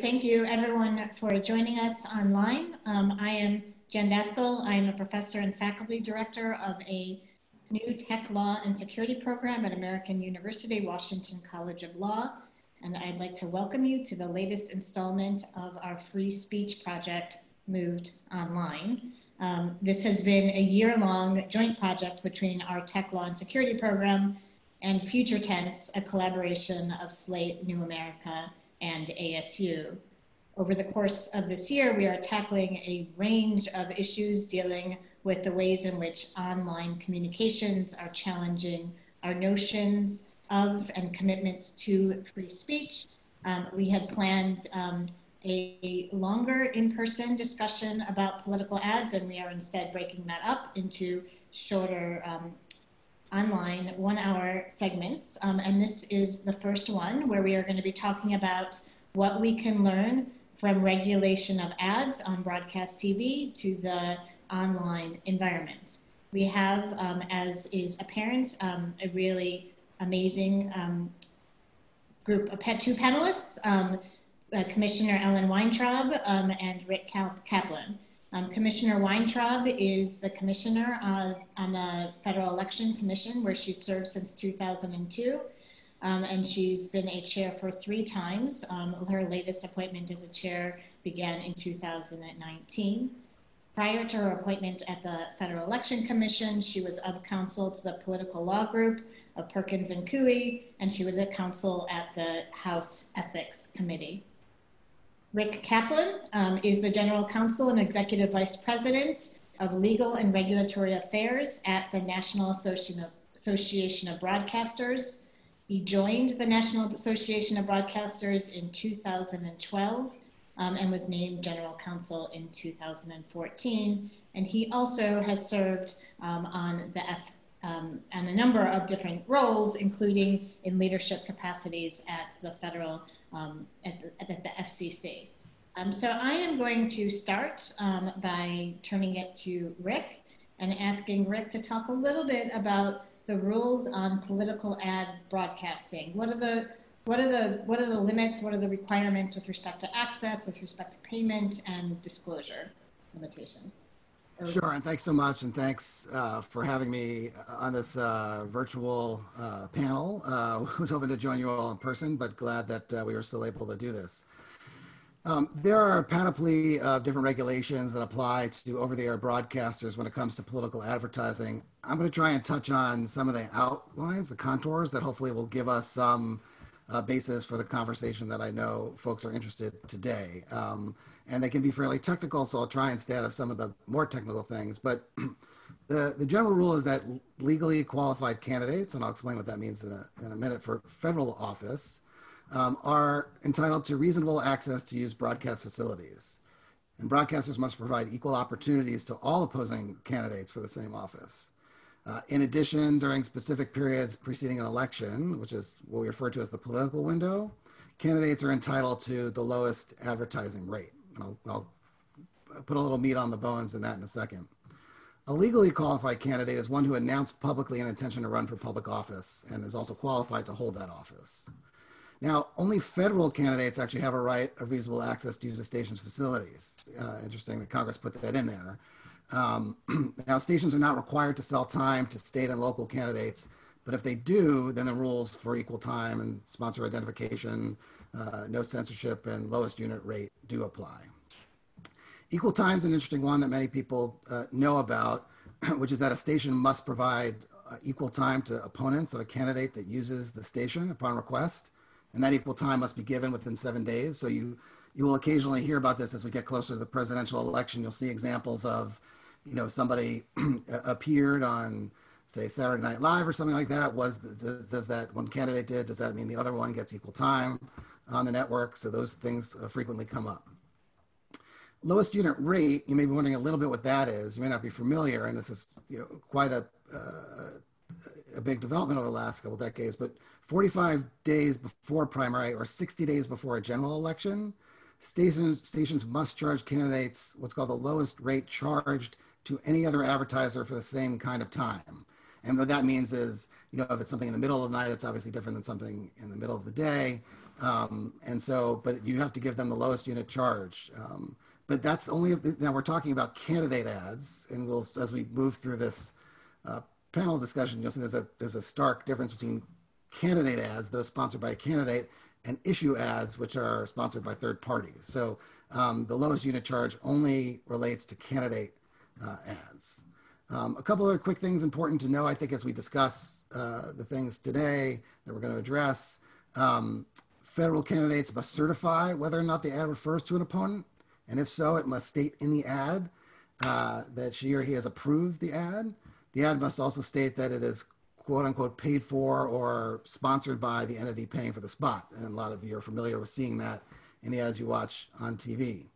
Thank you everyone for joining us online. Um, I am Jen Daskal. I am a professor and faculty director of a new tech law and security program at American University, Washington College of Law. And I'd like to welcome you to the latest installment of our free speech project, Moved Online. Um, this has been a year-long joint project between our tech law and security program and Future Tense, a collaboration of Slate, New America, and ASU. Over the course of this year, we are tackling a range of issues dealing with the ways in which online communications are challenging our notions of and commitments to free speech. Um, we had planned um, a longer in-person discussion about political ads, and we are instead breaking that up into shorter um, online one-hour segments. Um, and this is the first one where we are going to be talking about what we can learn from regulation of ads on broadcast TV to the online environment. We have, um, as is apparent, um, a really amazing um, group of two panelists, um, uh, Commissioner Ellen Weintraub um, and Rick Kaplan. Um, commissioner Weintraub is the commissioner uh, on the Federal Election Commission, where she served since 2002. Um, and she's been a chair for three times. Um, her latest appointment as a chair began in 2019. Prior to her appointment at the Federal Election Commission, she was of counsel to the political law group of Perkins and Coie, and she was a counsel at the House Ethics Committee. Rick Kaplan um, is the General Counsel and Executive Vice President of Legal and Regulatory Affairs at the National Association of, Broadcasters. He joined the National Association of Broadcasters in 2012 um, and was named General Counsel in 2014. And he also has served um, on the F, um, on a number of different roles, including in leadership capacities at the federal um, at, the, at, the, FCC. Um, so I am going to start um, by turning it to Rick and asking Rick to talk a little bit about the rules on political ad broadcasting. What are the what are the what are the limits? What are the requirements with respect to access, with respect to payment, and disclosure limitation? Sure, and thanks so much, and thanks uh, for having me on this uh, virtual uh, panel. Uh, was hoping to join you all in person, but glad that uh, we were still able to do this. Um, there are a panoply of different regulations that apply to over-the-air broadcasters when it comes to political advertising. I'm going to try and touch on some of the outlines, the contours that hopefully will give us some uh, basis for the conversation that I know folks are interested today. Um, and they can be fairly technical, so I'll try out of some of the more technical things. But the, the general rule is that legally qualified candidates, and I'll explain what that means in a, in a minute for federal office, um, are entitled to reasonable access to use broadcast facilities. And broadcasters must provide equal opportunities to all opposing candidates for the same office. Uh, in addition, during specific periods preceding an election, which is what we refer to as the political window, candidates are entitled to the lowest advertising rate. I'll, I'll put a little meat on the bones in that in a second. A legally qualified candidate is one who announced publicly an intention to run for public office and is also qualified to hold that office. Now, only federal candidates actually have a right of reasonable access to use the station's facilities. Uh, interesting that Congress put that in there. Um, now, stations are not required to sell time to state and local candidates, but if they do, then the rules for equal time and sponsor identification uh, no censorship, and lowest unit rate do apply. Equal time is an interesting one that many people uh, know about, which is that a station must provide uh, equal time to opponents of a candidate that uses the station upon request. And that equal time must be given within seven days. So you, you will occasionally hear about this as we get closer to the presidential election. You'll see examples of, you know, somebody appeared on, say, Saturday Night Live or something like that. Was does, does that one candidate did? Does that mean the other one gets equal time? on the network. So those things uh, frequently come up. Lowest unit rate, you may be wondering a little bit what that is. You may not be familiar, and this is you know, quite a, uh, a big development over the last couple decades, but 45 days before primary or 60 days before a general election, stations, stations must charge candidates what's called the lowest rate charged to any other advertiser for the same kind of time. And what that means is, you know, if it's something in the middle of the night, it's obviously different than something in the middle of the day. Um, and so, but you have to give them the lowest unit charge. Um, but that's only, if, now we're talking about candidate ads, and we'll, as we move through this uh, panel discussion, you'll see there's a, there's a stark difference between candidate ads, those sponsored by a candidate, and issue ads, which are sponsored by third parties. So um, the lowest unit charge only relates to candidate uh, ads. Um, a couple other quick things important to know, I think, as we discuss uh, the things today that we're going to address. Um, federal candidates must certify whether or not the ad refers to an opponent. And if so, it must state in the ad uh, that she or he has approved the ad. The ad must also state that it is quote unquote paid for or sponsored by the entity paying for the spot. And a lot of you are familiar with seeing that in the ads you watch on TV.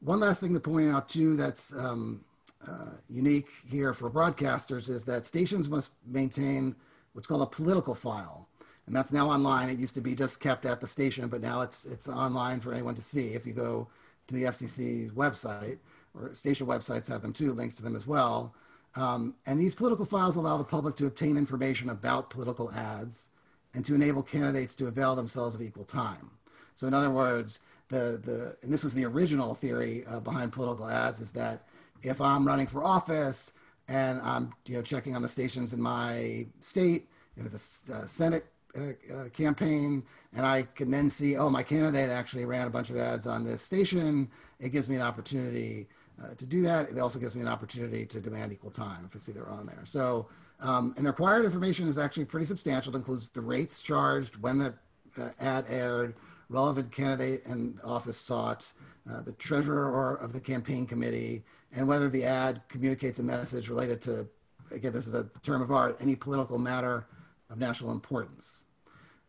One last thing to point out too that's um, uh, unique here for broadcasters is that stations must maintain what's called a political file. And that's now online. It used to be just kept at the station, but now it's it's online for anyone to see. If you go to the FCC website, or station websites have them too, links to them as well. Um, and these political files allow the public to obtain information about political ads and to enable candidates to avail themselves of equal time. So, in other words, the, the and this was the original theory uh, behind political ads is that if I'm running for office and I'm you know checking on the stations in my state, if it's a, Senate uh, uh, campaign, and I can then see, oh, my candidate actually ran a bunch of ads on this station. It gives me an opportunity uh, to do that. It also gives me an opportunity to demand equal time if it's either on there. So, um, and the required information is actually pretty substantial. It includes the rates charged, when the uh, ad aired, relevant candidate and office sought, uh, the treasurer or of the campaign committee, and whether the ad communicates a message related to, again, this is a term of art, any political matter of national importance.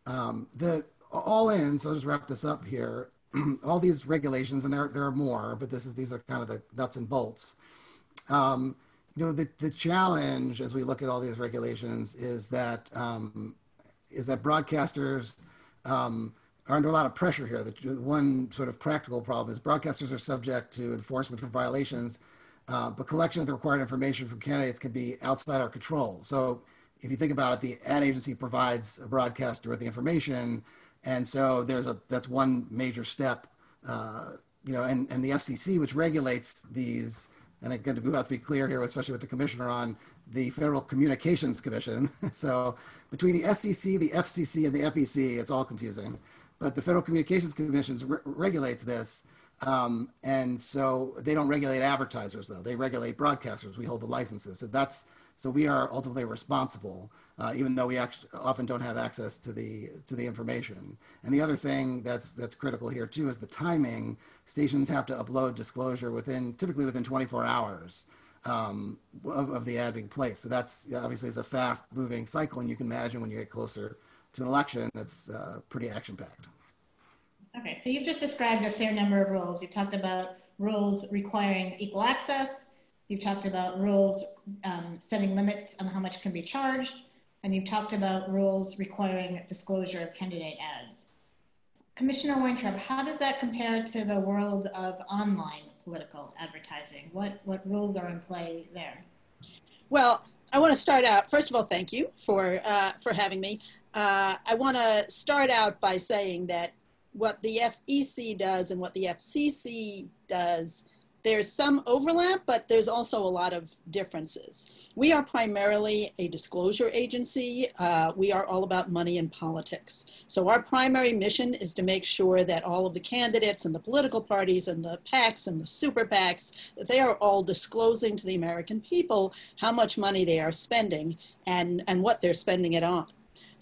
Um, the all in, so I'll just wrap this up here. all these regulations, and there, there are more, but this is these are kind of the nuts and bolts. Um, you know, the, the challenge as we look at all these regulations is that um, is that broadcasters um, are under a lot of pressure here. The one sort of practical problem is broadcasters are subject to enforcement for violations, uh, but collection of the required information from candidates can be outside our control. So if you think about it, the ad agency provides a broadcaster with the information, and so there's a that's one major step, uh, you know, and and the FCC, which regulates these, and again, to have to be clear here, especially with the commissioner on the Federal Communications Commission. so between the SEC, the FCC, and the FEC, it's all confusing. But the Federal Communications Commission re- regulates this. Um, and so they don't regulate advertisers, though. They regulate broadcasters. We hold the licenses. So that's so we are ultimately responsible, uh, even though we actually often don't have access to the to the information. And the other thing that's that's critical here too is the timing. Stations have to upload disclosure within typically within 24 hours um, of, of the ad being placed. So that's obviously it's a fast moving cycle, and you can imagine when you get closer to an election, that's uh, pretty action packed. Okay, so you've just described a fair number of rules. You talked about rules requiring equal access, You've talked about rules um, setting limits on how much can be charged, and you've talked about rules requiring disclosure of candidate ads. Commissioner Weintraub, how does that compare to the world of online political advertising? What, what rules are in play there? Well, I want to start out, first of all, thank you for, uh, for having me. Uh, I want to start out by saying that what the FEC does and what the FCC does there's some overlap, but there's also a lot of differences. We are primarily a disclosure agency. Uh, we are all about money and politics. So our primary mission is to make sure that all of the candidates and the political parties and the PACs and the super PACs, that they are all disclosing to the American people how much money they are spending and, and what they're spending it on.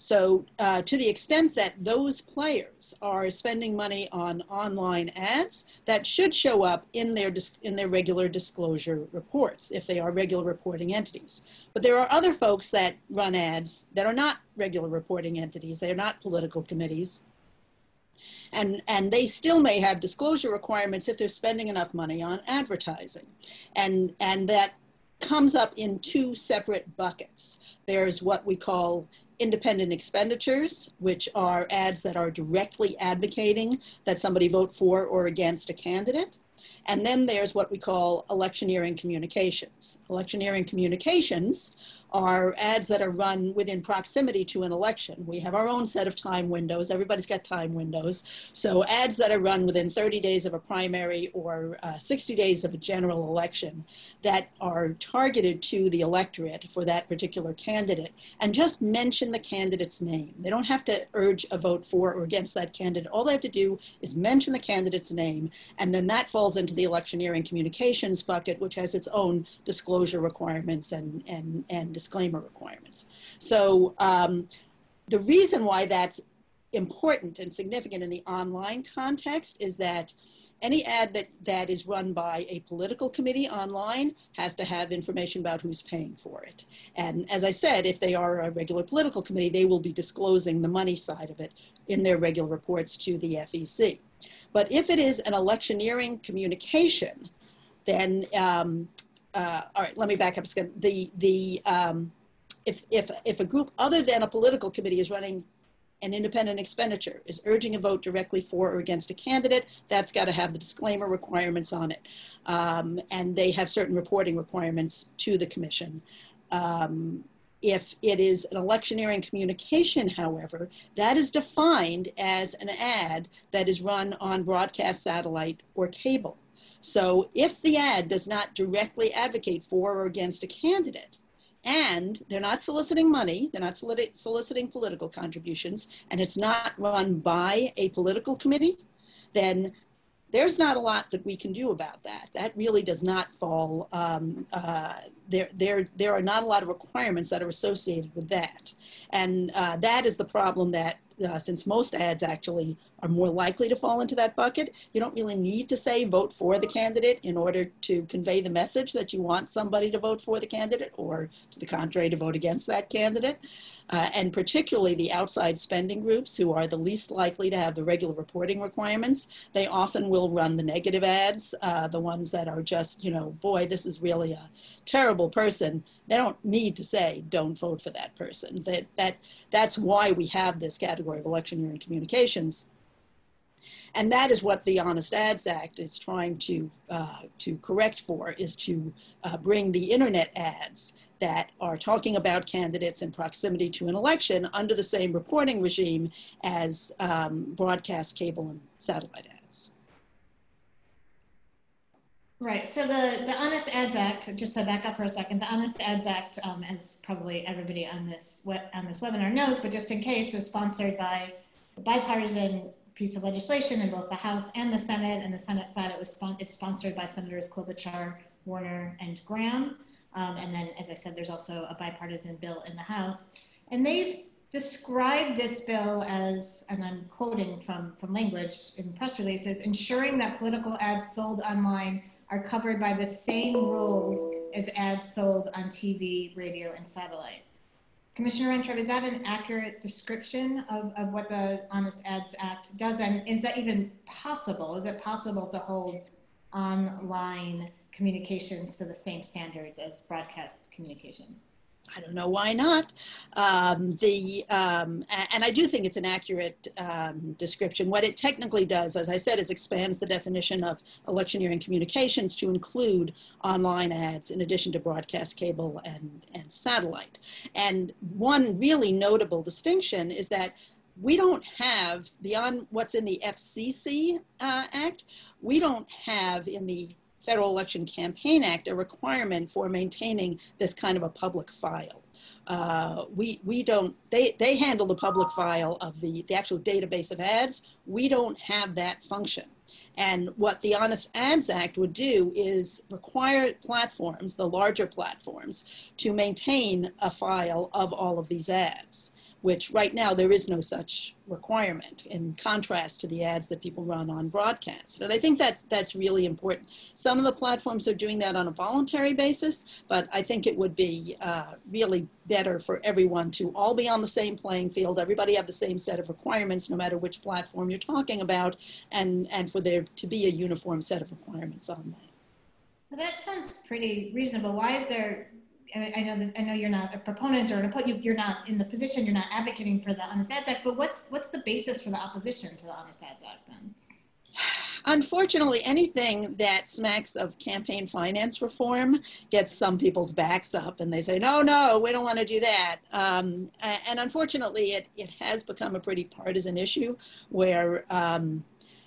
So uh, to the extent that those players are spending money on online ads, that should show up in their, in their regular disclosure reports if they are regular reporting entities. But there are other folks that run ads that are not regular reporting entities. They are not political committees. And, and they still may have disclosure requirements if they're spending enough money on advertising. And, and that comes up in two separate buckets. There's what we call independent expenditures, which are ads that are directly advocating that somebody vote for or against a candidate. And then there's what we call electioneering communications. Electioneering communications are ads that are run within proximity to an election. We have our own set of time windows. Everybody's got time windows. So ads that are run within 30 days of a primary or uh, 60 days of a general election that are targeted to the electorate for that particular candidate and just mention the candidate's name. They don't have to urge a vote for or against that candidate. All they have to do is mention the candidate's name and then that falls into the electioneering communications bucket, which has its own disclosure requirements and, and, and disclaimer requirements. So um, the reason why that's important and significant in the online context is that any ad that, that is run by a political committee online has to have information about who's paying for it. And as I said, if they are a regular political committee, they will be disclosing the money side of it in their regular reports to the FEC. But if it is an electioneering communication, then um, uh, all right, let me back up. The, the, um, if, if, if a group other than a political committee is running an independent expenditure, is urging a vote directly for or against a candidate, that's got to have the disclaimer requirements on it. Um, and they have certain reporting requirements to the commission. Um, if it is an electioneering communication, however, that is defined as an ad that is run on broadcast satellite or cable. So if the ad does not directly advocate for or against a candidate, and they're not soliciting money, they're not soliciting political contributions, and it's not run by a political committee, then there's not a lot that we can do about that. That really does not fall, um, uh, there, there, there are not a lot of requirements that are associated with that. And uh, that is the problem that uh, since most ads actually are more likely to fall into that bucket, you don't really need to say vote for the candidate in order to convey the message that you want somebody to vote for the candidate or to the contrary to vote against that candidate. Uh, and particularly the outside spending groups who are the least likely to have the regular reporting requirements, they often will run the negative ads, uh, the ones that are just, you know, boy, this is really a terrible person. They don't need to say, don't vote for that person. That, that, that's why we have this category of electioneering communications. And that is what the Honest Ads Act is trying to, uh, to correct for, is to uh, bring the internet ads that are talking about candidates in proximity to an election under the same reporting regime as um, broadcast cable and satellite ads. Right. So the, the Honest Ads Act, just to back up for a second, the Honest Ads Act, um, as probably everybody on this on this webinar knows, but just in case, is sponsored by a bipartisan piece of legislation in both the House and the Senate. And the Senate side, it was spon- it's sponsored by Senators Klobuchar, Warner, and Graham. Um, and then, as I said, there's also a bipartisan bill in the House. And they've described this bill as, and I'm quoting from, from language in press releases, ensuring that political ads sold online are covered by the same rules as ads sold on TV, radio, and satellite. Commissioner Weintraub, is that an accurate description of, of what the Honest Ads Act does? And is that even possible? Is it possible to hold online communications to the same standards as broadcast communications? I don't know why not. Um, the um, and I do think it's an accurate um, description. What it technically does, as I said, is expands the definition of electioneering communications to include online ads in addition to broadcast cable and, and satellite. And one really notable distinction is that we don't have, beyond what's in the FCC uh, Act, we don't have in the Federal Election Campaign Act a requirement for maintaining this kind of a public file. Uh, we, we don't, they, they handle the public file of the, the actual database of ads. We don't have that function. And what the Honest Ads Act would do is require platforms, the larger platforms, to maintain a file of all of these ads which right now there is no such requirement in contrast to the ads that people run on broadcast. And I think that's, that's really important. Some of the platforms are doing that on a voluntary basis, but I think it would be uh, really better for everyone to all be on the same playing field, everybody have the same set of requirements, no matter which platform you're talking about, and, and for there to be a uniform set of requirements on that. Well, that sounds pretty reasonable. Why is there I know that, I know you're not a proponent or an opponent. You're not in the position. You're not advocating for the Honest Ads Act. But what's what's the basis for the opposition to the Honest Ads Act then? Unfortunately, anything that smacks of campaign finance reform gets some people's backs up and they say, no, no, we don't want to do that. Um, and unfortunately, it, it has become a pretty partisan issue where um,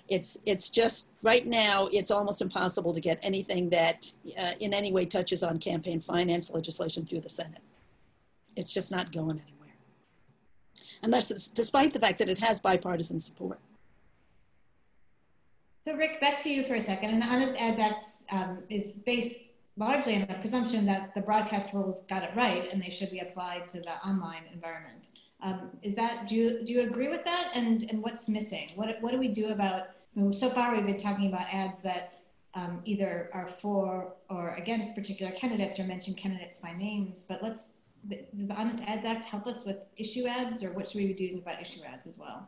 it's, it's just right now, it's almost impossible to get anything that uh, in any way touches on campaign finance legislation through the Senate. It's just not going anywhere. And that's despite the fact that it has bipartisan support. So Rick, back to you for a second. And the Honest Ads Act um, is based largely on the presumption that the broadcast rules got it right and they should be applied to the online environment. Um, is that, do you, do you agree with that? And, and what's missing? What, what do we do about, so far we've been talking about ads that um, either are for or against particular candidates or mention candidates by names, but let's, does the Honest Ads Act help us with issue ads or what should we be doing about issue ads as well?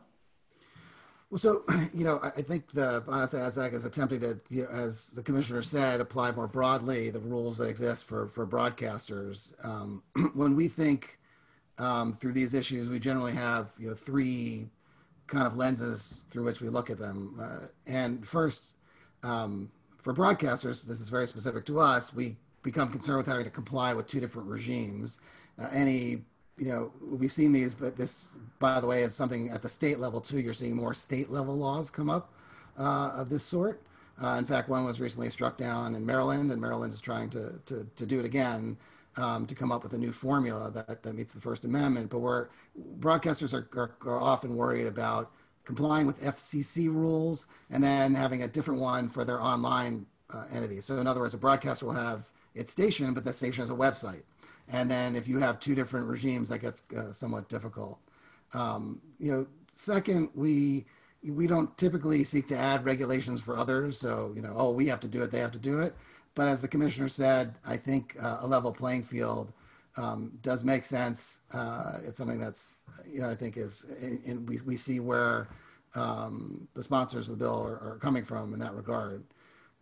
Well, so, you know, I think the Honest Ads Act is attempting to, you know, as the commissioner said, apply more broadly the rules that exist for, for broadcasters. Um, when we think um, through these issues, we generally have, you know, three kind of lenses through which we look at them. Uh, and first, um, for broadcasters, this is very specific to us, we become concerned with having to comply with two different regimes. Uh, any you know, we've seen these, but this, by the way, is something at the state level too. You're seeing more state level laws come up uh, of this sort. Uh, in fact, one was recently struck down in Maryland, and Maryland is trying to, to, to do it again um, to come up with a new formula that, that meets the First Amendment. But where broadcasters are, are, are often worried about complying with FCC rules and then having a different one for their online uh, entity. So, in other words, a broadcaster will have its station, but that station has a website. And then if you have two different regimes, that gets uh, somewhat difficult. Um, you know, second, we we don't typically seek to add regulations for others. So you know, oh, we have to do it, they have to do it. But as the commissioner said, I think uh, a level playing field um, does make sense. Uh, it's something that's you know I think is and we we see where um, the sponsors of the bill are, are coming from in that regard.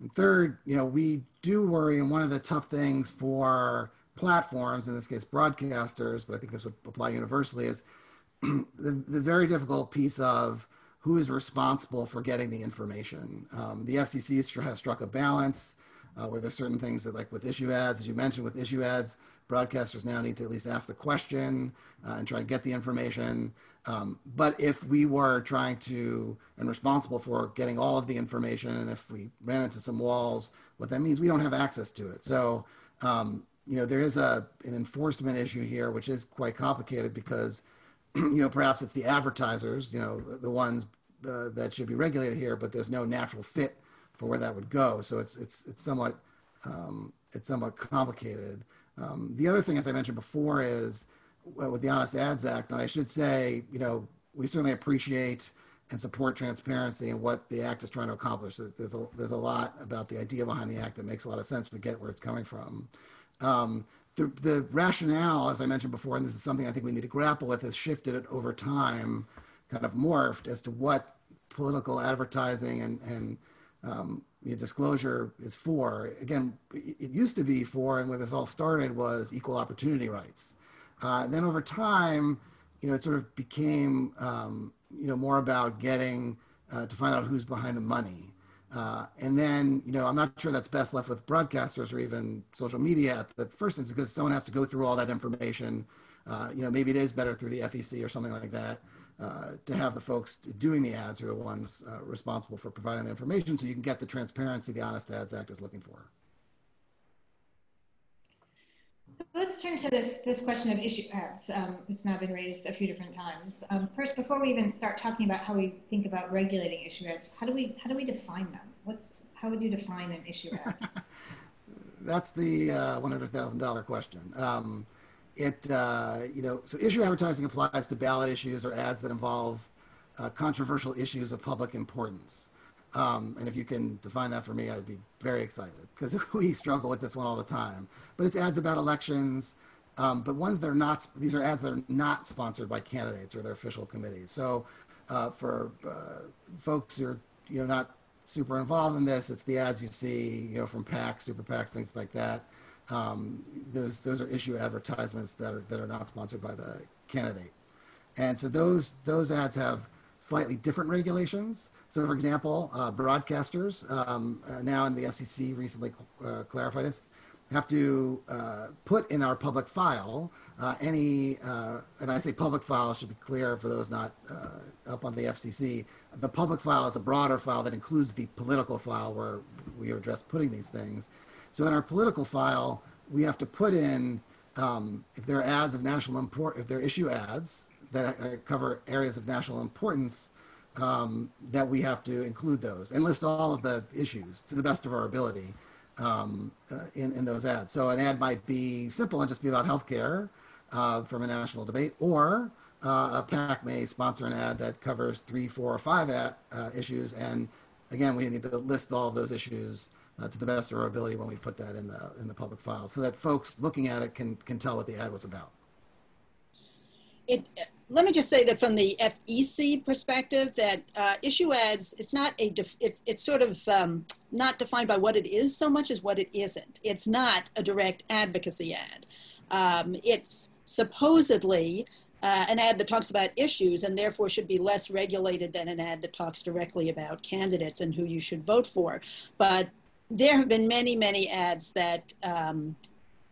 And third, you know, we do worry, and one of the tough things for platforms, in this case broadcasters, but I think this would apply universally, is the, the very difficult piece of who is responsible for getting the information. Um, the FCC has struck a balance uh, where there's certain things that, like with issue ads, as you mentioned, with issue ads, broadcasters now need to at least ask the question uh, and try and get the information. Um, but if we were trying to and responsible for getting all of the information, and if we ran into some walls, what that means we don't have access to it. So um, you know, there is a an enforcement issue here, which is quite complicated because, you know, perhaps it's the advertisers, you know, the ones uh, that should be regulated here, but there's no natural fit for where that would go. So it's it's it's somewhat um, it's somewhat complicated. Um, the other thing, as I mentioned before, is with the Honest Ads Act, and I should say, you know, we certainly appreciate and support transparency and what the act is trying to accomplish. There's a, there's a lot about the idea behind the act that makes a lot of sense. We get where it's coming from. Um, the, the rationale, as I mentioned before, and this is something I think we need to grapple with, has shifted it over time, kind of morphed as to what political advertising and, and um, disclosure is for. Again, it used to be for, and where this all started was equal opportunity rights. Uh, then over time, you know, it sort of became, um, you know, more about getting uh, to find out who's behind the money. Uh, and then, you know, I'm not sure that's best left with broadcasters or even social media at the first instance because someone has to go through all that information. Uh, you know, maybe it is better through the FEC or something like that uh, to have the folks doing the ads are the ones uh, responsible for providing the information so you can get the transparency the Honest Ads Act is looking for. Let's turn to this, this question of issue ads. Um, it's now been raised a few different times. Um, first, before we even start talking about how we think about regulating issue ads, how do we how do we define them? What's how would you define an issue ad? That's the uh, one hundred thousand dollar question. Um, it uh, you know so issue advertising applies to ballot issues or ads that involve uh, controversial issues of public importance. Um, and if you can define that for me, I'd be very excited because we struggle with this one all the time. But it's ads about elections, um, but ones that are not, these are ads that are not sponsored by candidates or their official committees. So uh, for uh, folks who are, you know, not super involved in this, it's the ads you see, you know, from PACs, super PACs, things like that. Um, those, those are issue advertisements that are, that are not sponsored by the candidate. And so those, those ads have slightly different regulations. So, for example, uh, broadcasters um, uh, now in the FCC recently uh, clarified this have to uh, put in our public file uh, any, uh, and I say public file should be clear for those not up on the FCC. The public file is a broader file that includes the political file where we are address putting these things. So, in our political file, we have to put in um, if there are ads of national import, if there are issue ads that uh, cover areas of national importance, um, that we have to include those and list all of the issues to the best of our ability um, uh, in, in those ads. So an ad might be simple and just be about healthcare uh, from a national debate, or uh, a PAC may sponsor an ad that covers three, four, or five ad, uh, issues. And again, we need to list all of those issues uh, to the best of our ability when we put that in the in the public file, so that folks looking at it can can tell what the ad was about. It, let me just say that from the FEC perspective, that uh, issue ads, it's not a, it, it's sort of um, not defined by what it is so much as what it isn't. It's not a direct advocacy ad. Um, it's supposedly uh, an ad that talks about issues and therefore should be less regulated than an ad that talks directly about candidates and who you should vote for. But there have been many, many ads that um,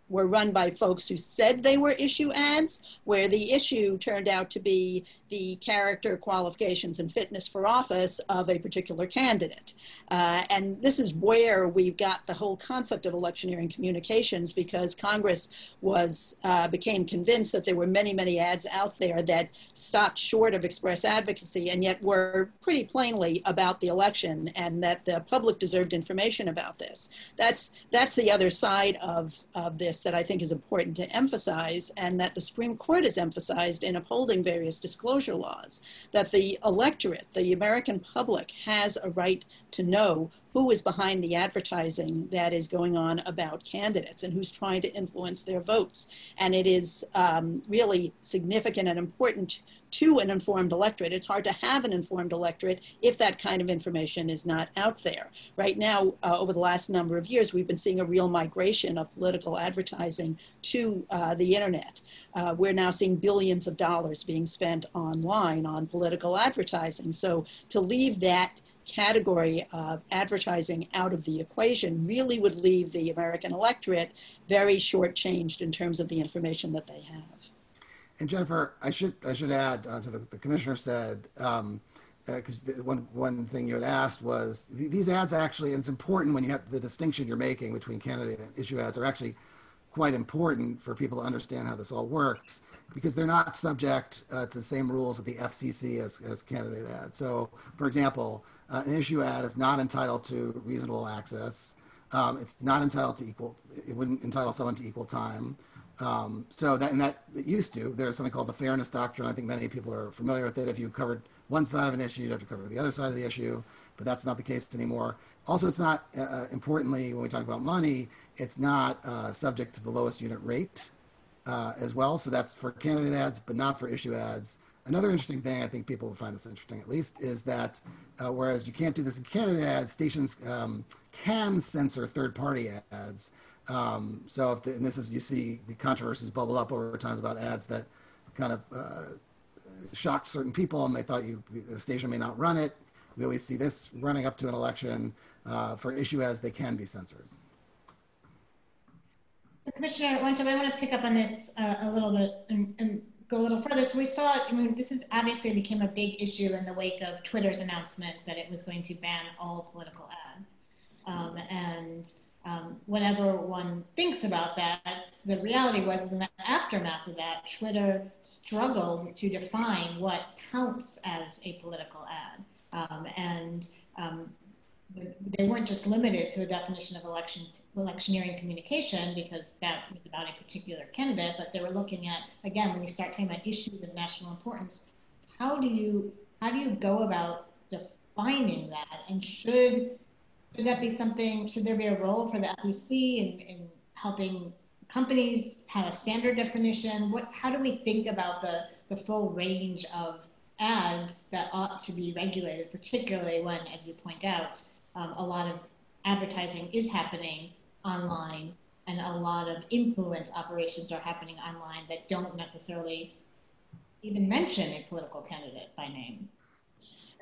were run by folks who said they were issue ads, where the issue turned out to be the character, qualifications, and fitness for office of a particular candidate. Uh, and this is where we've got the whole concept of electioneering communications because Congress was uh, became convinced that there were many, many ads out there that stopped short of express advocacy and yet were pretty plainly about the election and that the public deserved information about this. That's that's the other side of, of this that I think is important to emphasize and that the Supreme Court has emphasized in upholding various disclosure laws, that the electorate, the American public, has a right to know who is behind the advertising that is going on about candidates and who's trying to influence their votes. And it is um, really significant and important to an informed electorate. It's hard to have an informed electorate if that kind of information is not out there. Right now, uh, over the last number of years, we've been seeing a real migration of political advertising to uh, the internet. Uh, we're now seeing billions of dollars being spent online on political advertising. So to leave that category of advertising out of the equation really would leave the American electorate very shortchanged in terms of the information that they have. And Jennifer, I should I should add uh, to the, the commissioner said because um, uh, one one thing you had asked was th- these ads actually, and it's important when you have the distinction you're making between candidate and issue ads are actually quite important for people to understand how this all works because they're not subject uh, to the same rules of the FCC as, as candidate ads. So, for example, uh, an issue ad is not entitled to reasonable access. Um, it's not entitled to equal. It wouldn't entitle someone to equal time. Um, so that and that it used to. There's something called the fairness doctrine. I think many people are familiar with it. If you covered one side of an issue, you'd have to cover the other side of the issue. But that's not the case anymore. Also, it's not uh, uh importantly when we talk about money, it's not uh, subject to the lowest unit rate uh, as well. So that's for candidate ads, but not for issue ads. Another interesting thing, I think people will find this interesting at least, is that uh, whereas you can't do this in candidate ads, stations um, can censor third-party ads. Um, so if the, and this is you see the controversies bubble up over time about ads that kind of uh, shocked certain people and they thought you the station may not run it. We always see this running up to an election uh, for issue ads they can be censored. Commissioner I want to pick up on this uh, a little bit and, and, go a little further. So we saw, I mean, this is obviously became a big issue in the wake of Twitter's announcement that it was going to ban all political ads. Um, and um, whenever one thinks about that, the reality was in the aftermath of that, Twitter struggled to define what counts as a political ad. Um, and um, they weren't just limited to the definition of election electioneering communication because that was about a particular candidate, but they were looking at again when you start talking about issues of national importance, how do you how do you go about defining that, and should should that be something? Should there be a role for the FEC in, in helping companies have a standard definition? What how do we think about the the full range of ads that ought to be regulated, particularly when, as you point out, um, a lot of advertising is happening online and a lot of influence operations are happening online that don't necessarily even mention a political candidate by name.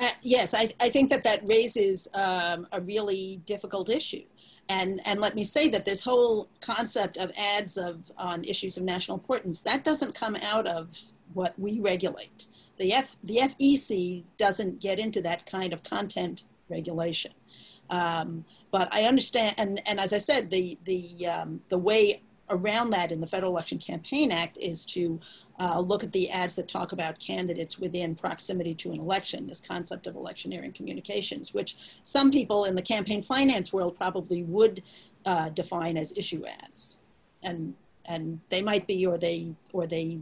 Uh, yes, I, I think that that raises um, a really difficult issue. And, and let me say that this whole concept of ads of, on issues of national importance, that doesn't come out of what we regulate. The, F, the FEC doesn't get into that kind of content regulation. Um, but I understand, and, and as I said, the, the, um, the way around that in the Federal Election Campaign Act is to uh, look at the ads that talk about candidates within proximity to an election, this concept of electioneering communications, which some people in the campaign finance world probably would uh, define as issue ads. And, and they might be, or they, or they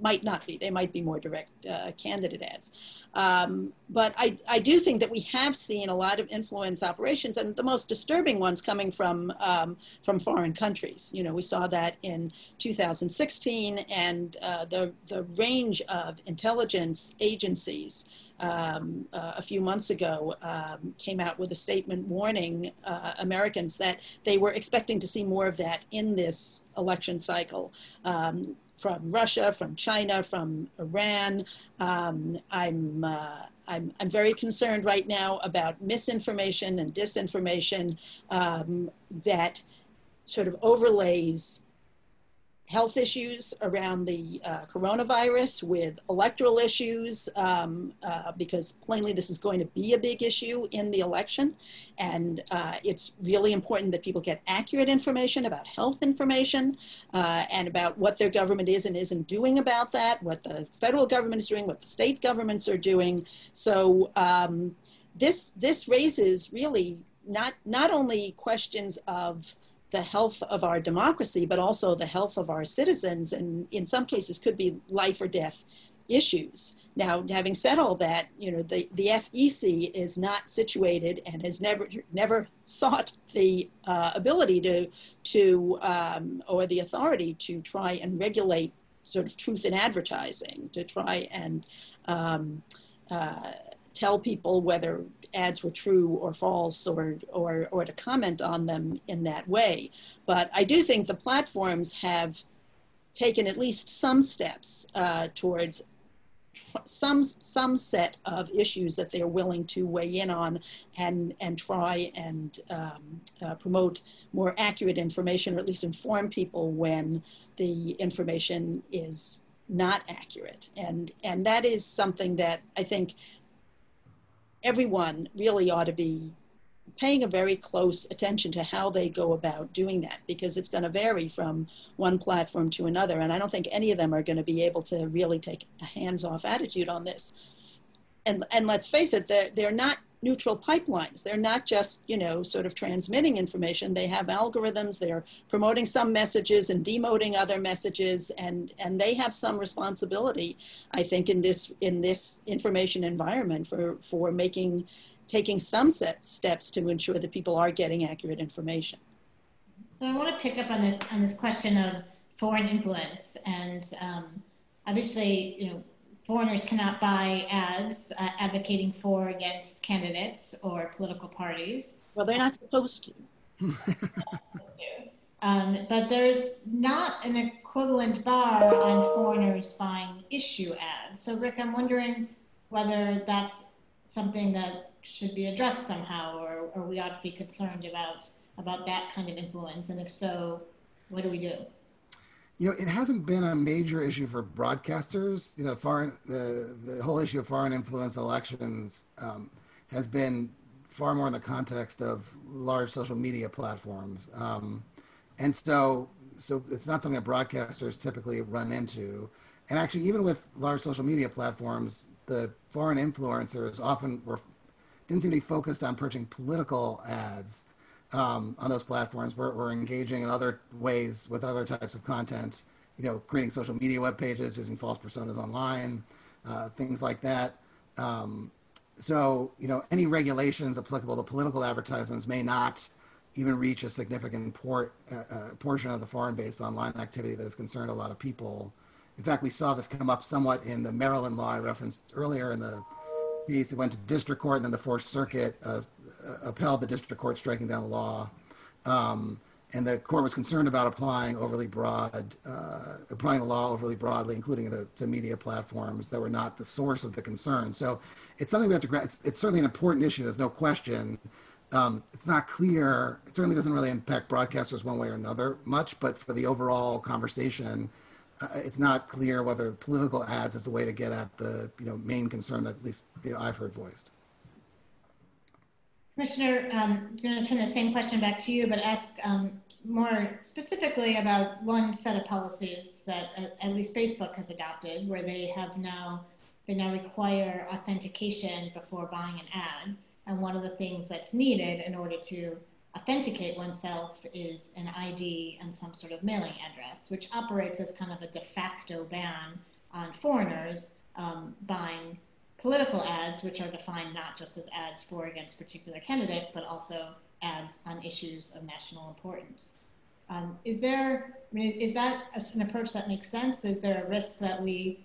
might not be. They might be more direct uh, candidate ads. Um, but I, I do think that we have seen a lot of influence operations, and the most disturbing ones coming from um, from foreign countries. You know, we saw that in 2016, and uh, the the range of intelligence agencies um, uh, a few months ago um, came out with a statement warning uh, Americans that they were expecting to see more of that in this election cycle. Um, from Russia, from China, from Iran. Um, I'm, uh, I'm, I'm very concerned right now about misinformation and disinformation um, that sort of overlays health issues around the uh, coronavirus, with electoral issues, um, uh, because plainly this is going to be a big issue in the election. And uh, it's really important that people get accurate information about health information uh, and about what their government is and isn't doing about that, what the federal government is doing, what the state governments are doing. So um, this, this raises really not, not only questions of the health of our democracy, but also the health of our citizens, and in some cases could be life or death issues. Now, having said all that, you know, the, the FEC is not situated and has never never sought the uh, ability to to um, or the authority to try and regulate sort of truth in advertising, to try and um, uh, tell people whether ads were true or false or, or, or to comment on them in that way. But I do think the platforms have taken at least some steps uh, towards some some set of issues that they're willing to weigh in on and and try and um, uh, promote more accurate information or at least inform people when the information is not accurate and and that is something that I think everyone really ought to be paying a very close attention to how they go about doing that because it's going to vary from one platform to another. And I don't think any of them are going to be able to really take a hands off attitude on this. And, and let's face it, they're, they're not neutral pipelines. They're not just, you know, sort of transmitting information. They have algorithms. They're promoting some messages and demoting other messages, and and they have some responsibility, I think, in this in this information environment for for making taking some set steps to ensure that people are getting accurate information. So I want to pick up on this on this question of foreign influence, and um, obviously, you know foreigners cannot buy ads uh, advocating for against candidates or political parties. Well, they're not supposed to. Um, but there's not an equivalent bar on foreigners buying issue ads. So, Rick, I'm wondering whether that's something that should be addressed somehow, or, or we ought to be concerned about about that kind of influence, and if so, what do we do? You know, it hasn't been a major issue for broadcasters. You know, foreign the the whole issue of foreign influence elections um, has been far more in the context of large social media platforms, um, and so so it's not something that broadcasters typically run into. And actually, even with large social media platforms, the foreign influencers often were didn't seem to be focused on purchasing political ads um, on those platforms. We're, we're engaging in other ways with other types of content, you know, creating social media web pages, using false personas online, uh, things like that. Um, so, you know, any regulations applicable to political advertisements may not even reach a significant port, uh, uh, portion of the foreign-based online activity that has concerned a lot of people. In fact, we saw this come up somewhat in the Maryland law I referenced earlier in the piece. It went to district court, and then the Fourth Circuit uh, upheld the district court striking down the law. Um, and the court was concerned about applying overly broad, uh, applying the law overly broadly, including to, to media platforms that were not the source of the concern. So it's something we have to, it's, it's certainly an important issue. There's no question. Um, it's not clear. It certainly doesn't really impact broadcasters one way or another much, but for the overall conversation, uh, it's not clear whether political ads is the way to get at the you know main concern that at least you know, I've heard voiced. Commissioner, um, I'm going to turn the same question back to you, but ask um, more specifically about one set of policies that uh, at least Facebook has adopted, where they have now they now require authentication before buying an ad. And one of the things that's needed in order to authenticate oneself is an ID and some sort of mailing address, which operates as kind of a de facto ban on foreigners um, buying political ads, which are defined not just as ads for against particular candidates, but also ads on issues of national importance. Um, is there, I mean, is that an approach that makes sense? Is there a risk that we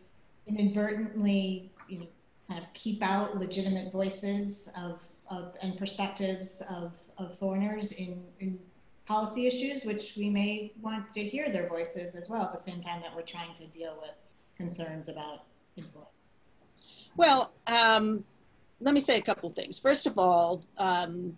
inadvertently you know, kind of keep out legitimate voices of, of and perspectives of, of foreigners in, in policy issues, which we may want to hear their voices as well at the same time that we're trying to deal with concerns about influence? Well, um, let me say a couple of things. First of all, um,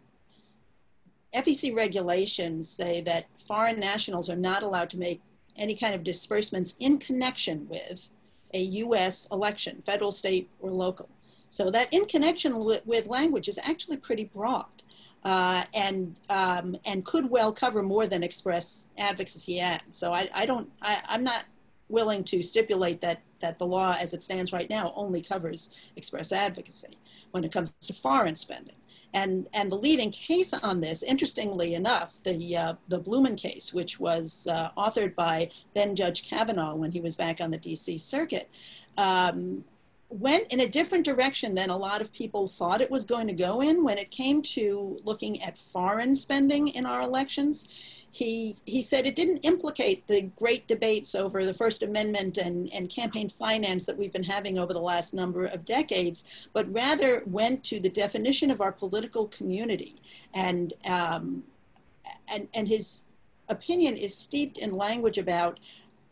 FEC regulations say that foreign nationals are not allowed to make any kind of disbursements in connection with a US election, federal, state, or local. So that in connection with, with language is actually pretty broad. Uh, and um, and could well cover more than express advocacy ads. So I, I don't I, I'm not willing to stipulate that that the law as it stands right now only covers express advocacy when it comes to foreign spending. And, and the leading case on this, interestingly enough, the, uh, the Bluman case, which was uh, authored by then Judge Kavanaugh when he was back on the DC circuit, um, went in a different direction than a lot of people thought it was going to go in when it came to looking at foreign spending in our elections he, he said it didn't implicate the great debates over the First Amendment and, and campaign finance that we've been having over the last number of decades, but rather went to the definition of our political community. And, um, and, and his opinion is steeped in language about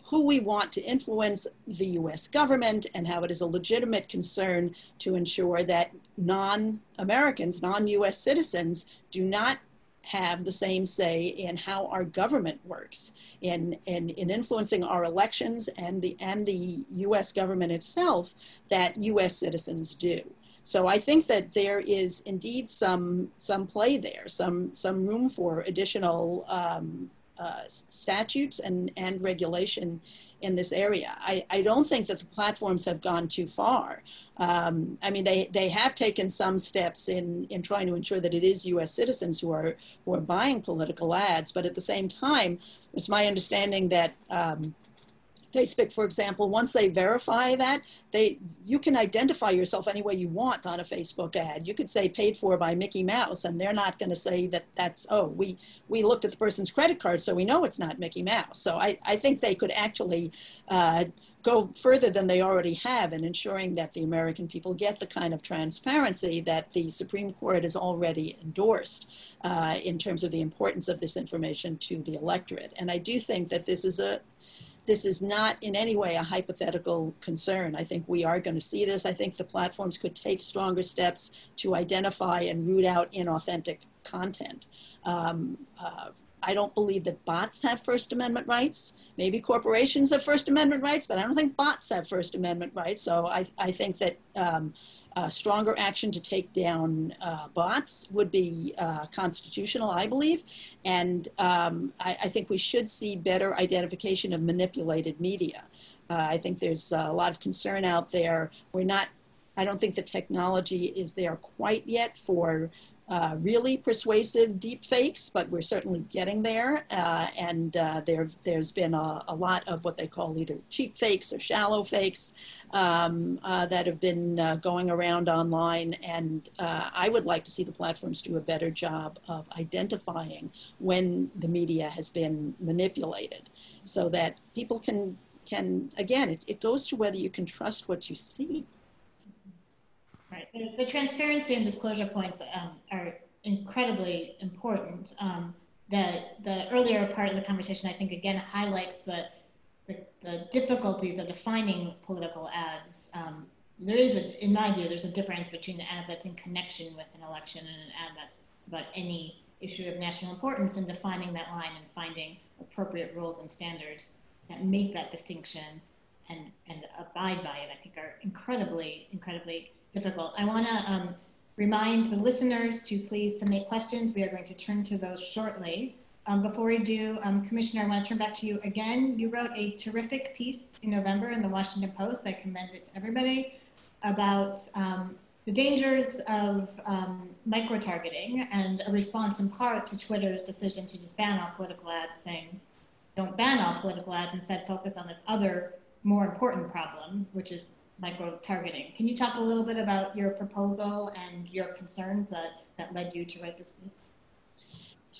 who we want to influence the US government and how it is a legitimate concern to ensure that non Americans, non US citizens, do not have the same say in how our government works, in, in, in influencing our elections and the, and the US government itself that US citizens do. So I think that there is indeed some, some play there, some, some room for additional um, uh, statutes and, and regulation in this area. I, I don't think that the platforms have gone too far. Um, I mean, they, they have taken some steps in, in trying to ensure that it is U.S. citizens who are, who are buying political ads, but at the same time, it's my understanding that um, Facebook, for example, once they verify that, they you can identify yourself any way you want on a Facebook ad. You could say paid for by Mickey Mouse, and they're not going to say that that's oh we we looked at the person's credit card, so we know it's not Mickey Mouse. So I I think they could actually. Uh, go further than they already have in ensuring that the American people get the kind of transparency that the Supreme Court has already endorsed uh, in terms of the importance of this information to the electorate. And I do think that this is a, this is not in any way a hypothetical concern. I think we are going to see this. I think the platforms could take stronger steps to identify and root out inauthentic content. Um, uh, I don't believe that bots have First Amendment rights. Maybe corporations have First Amendment rights, but I don't think bots have First Amendment rights. So I, I think that um, uh, stronger action to take down uh, bots would be uh, constitutional, I believe. And um, I, I, think we should see better identification of manipulated media. Uh, I think there's a lot of concern out there. We're not, I don't think the technology is there quite yet for uh, really persuasive deep fakes, but we're certainly getting there. Uh, and uh, there, there's been a, a, lot of what they call either cheap fakes or shallow fakes um, uh, that have been uh, going around online. And uh, I would like to see the platforms do a better job of identifying when the media has been manipulated so that people can, can again, it, it goes to whether you can trust what you see. The transparency and disclosure points um, are incredibly important. Um, the, the earlier part of the conversation, I think, again, highlights the, the, the difficulties of defining political ads. Um, there is, a, in my view, there's a difference between an ad that's in connection with an election and an ad that's about any issue of national importance and defining that line and finding appropriate rules and standards that make that distinction and, and abide by it, I think are incredibly, incredibly difficult. I want to um, remind the listeners to please submit questions. We are going to turn to those shortly. Um, before we do, um, Commissioner, I want to turn back to you again. You wrote a terrific piece in November in the Washington Post. I commend it to everybody about um, the dangers of um, micro targeting and a response in part to Twitter's decision to just ban all political ads, saying, don't ban all political ads, instead focus on this other more important problem, which is micro targeting. Can you talk a little bit about your proposal and your concerns that, that led you to write this piece?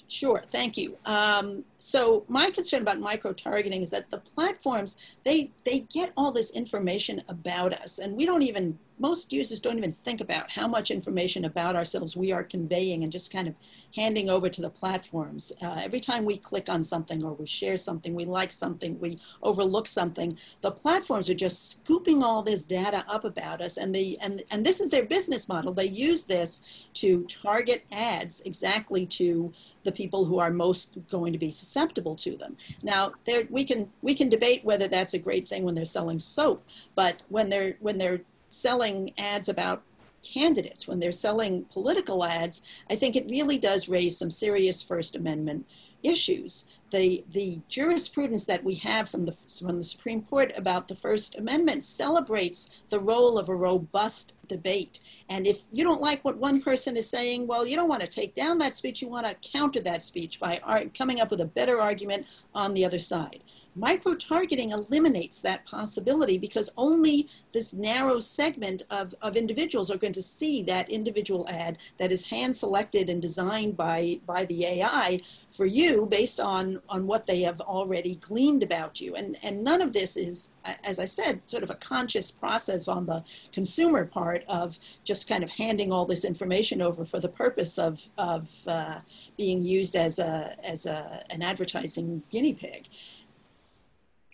Sure, thank you. Um, so my concern about micro-targeting is that the platforms, they, they get all this information about us and we don't even most users don't even think about how much information about ourselves we are conveying and just kind of handing over to the platforms. Uh, every time we click on something or we share something, we like something, we overlook something, the platforms are just scooping all this data up about us and, they, and, and this is their business model. They use this to target ads exactly to the people who are most going to be susceptible to them. Now, we can, we can debate whether that's a great thing when they're selling soap, but when they're, when they're selling ads about candidates, when they're selling political ads, I think it really does raise some serious First Amendment issues. The, the jurisprudence that we have from the, from the Supreme Court about the First Amendment celebrates the role of a robust debate. And if you don't like what one person is saying, well, you don't want to take down that speech, you want to counter that speech by coming up with a better argument on the other side. Micro targeting eliminates that possibility because only this narrow segment of, of individuals are going to see that individual ad that is hand selected and designed by, by the AI for you based on, on what they have already gleaned about you. And, and none of this is, as I said, sort of a conscious process on the consumer part of just kind of handing all this information over for the purpose of, of uh, being used as, a, as a, an advertising guinea pig.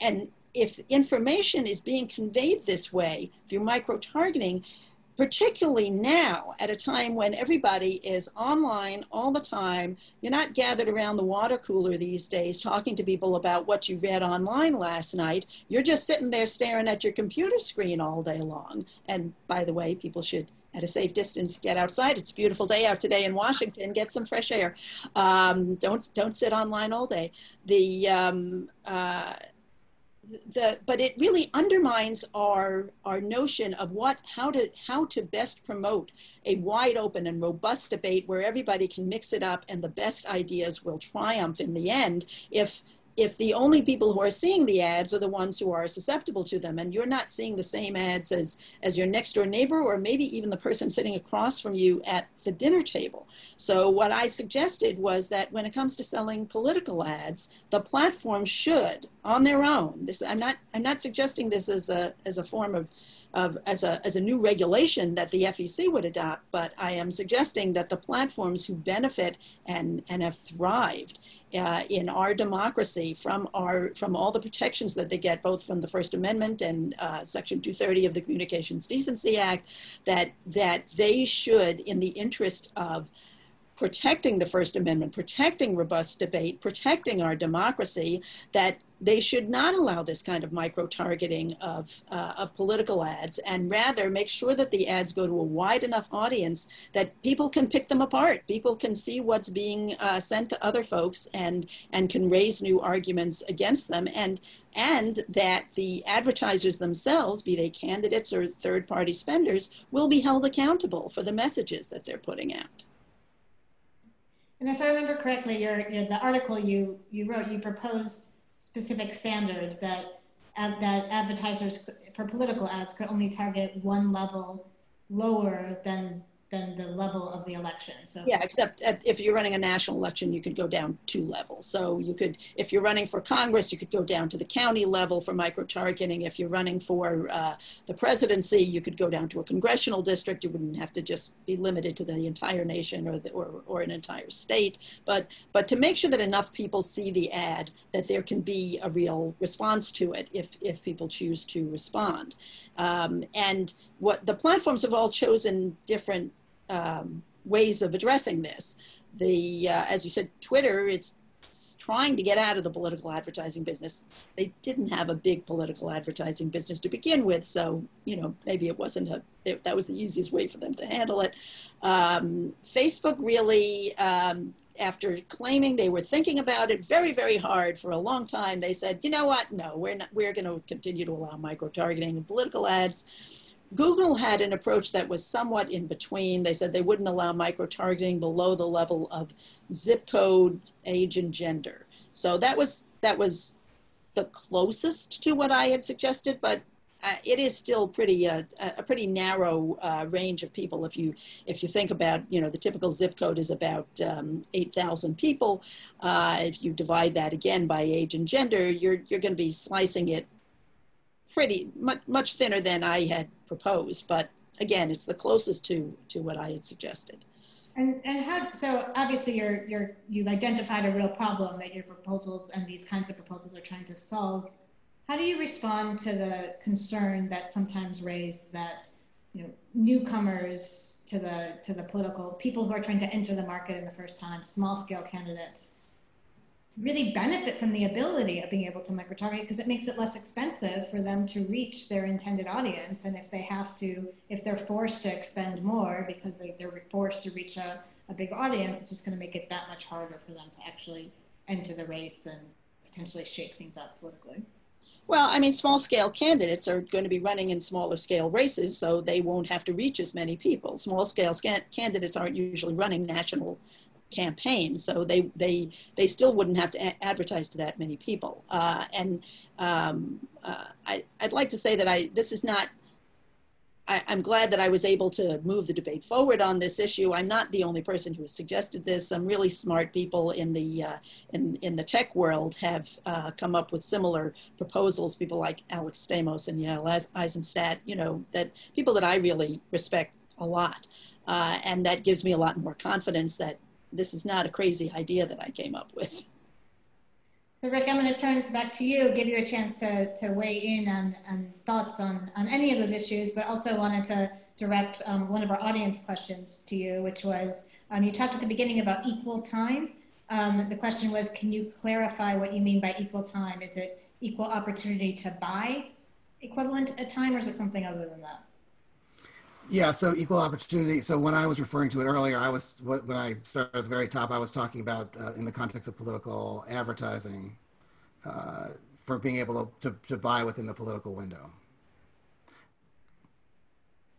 And if information is being conveyed this way through micro targeting, particularly now at a time when everybody is online all the time. You're not gathered around the water cooler these days talking to people about what you read online last night. You're just sitting there staring at your computer screen all day long. And by the way, people should at a safe distance get outside it's a beautiful day out today in washington get some fresh air um, don't don't sit online all day the um, uh, the, but it really undermines our our notion of what how to how to best promote a wide open and robust debate where everybody can mix it up and the best ideas will triumph in the end if if the only people who are seeing the ads are the ones who are susceptible to them. And you're not seeing the same ads as as your next door neighbor or maybe even the person sitting across from you at the dinner table. So what i suggested was that when it comes to selling political ads the platform should on their own this i'm not i'm not suggesting this as a as a form of of, as, a, as a new regulation that the FEC would adopt, but I am suggesting that the platforms who benefit and, and have thrived uh, in our democracy from, our, from all the protections that they get, both from the First Amendment and uh, Section 230 of the Communications Decency Act, that, that they should, in the interest of protecting the First Amendment, protecting robust debate, protecting our democracy, that they should not allow this kind of micro targeting of, uh, of political ads and rather make sure that the ads go to a wide enough audience that people can pick them apart. People can see what's being uh, sent to other folks and, and can raise new arguments against them. And, and that the advertisers themselves, be they candidates or third party spenders, will be held accountable for the messages that they're putting out. And if I remember correctly, your, your, the article you, you wrote, you proposed specific standards that, that advertisers for political ads could only target one level lower than than the level of the election. So Yeah, except at- if you're running a national election, you could go down two levels. So you could, if you're running for Congress, you could go down to the county level for micro-targeting. If you're running for uh, the presidency, you could go down to a congressional district. You wouldn't have to just be limited to the entire nation or, the, or, or an entire state. But, but to make sure that enough people see the ad, that there can be a real response to it if, if people choose to respond. Um, and what the platforms have all chosen different um, ways of addressing this. The, uh, as you said, Twitter is trying to get out of the political advertising business. They didn't have a big political advertising business to begin with, so you know maybe it wasn't a it, that was the easiest way for them to handle it. Um, Facebook really, um, after claiming they were thinking about it very very hard for a long time, they said, you know what? No, we're not. We're going to continue to allow micro targeting and political ads. Google had an approach that was somewhat in between. They said they wouldn't allow micro targeting below the level of zip code, age, and gender. So that was that was the closest to what I had suggested, but uh, it is still pretty uh, a pretty narrow uh, range of people. If you if you think about you know the typical zip code is about um, eight thousand people. Uh, if you divide that again by age and gender, you're you're going to be slicing it pretty much much thinner than I had proposed. But again, it's the closest to to what I had suggested. And, and how, so obviously you're, you're, you've identified a real problem that your proposals and these kinds of proposals are trying to solve. How do you respond to the concern that sometimes raised that, you know, newcomers to the, to the political, people who are trying to enter the market in the first time, small scale candidates, really benefit from the ability of being able to micro target because it makes it less expensive for them to reach their intended audience. And if they have to, if they're forced to expend more because they, they're forced to reach a, a big audience, it's just going to make it that much harder for them to actually enter the race and potentially shake things up politically. Well, I mean, small scale candidates are going to be running in smaller scale races, so they won't have to reach as many people. Small scale candidates aren't usually running national campaign, so they they they still wouldn't have to advertise to that many people. Uh, and um, uh, I, I'd like to say that I this is not. I, I'm glad that I was able to move the debate forward on this issue. I'm not the only person who has suggested this. Some really smart people in the uh, in in the tech world have uh, come up with similar proposals. People like Alex Stamos and Yael Eisenstadt. You know that people that I really respect a lot, uh, and that gives me a lot more confidence that this is not a crazy idea that I came up with. So Rick, I'm going to turn back to you, give you a chance to, to weigh in on, on thoughts on, on any of those issues, but also wanted to direct um, one of our audience questions to you, which was, um, you talked at the beginning about equal time. Um, the question was, can you clarify what you mean by equal time? Is it equal opportunity to buy equivalent a time or is it something other than that? Yeah, so equal opportunity. So when I was referring to it earlier, I was when I started at the very top, I was talking about uh, in the context of political advertising uh, for being able to, to, to buy within the political window.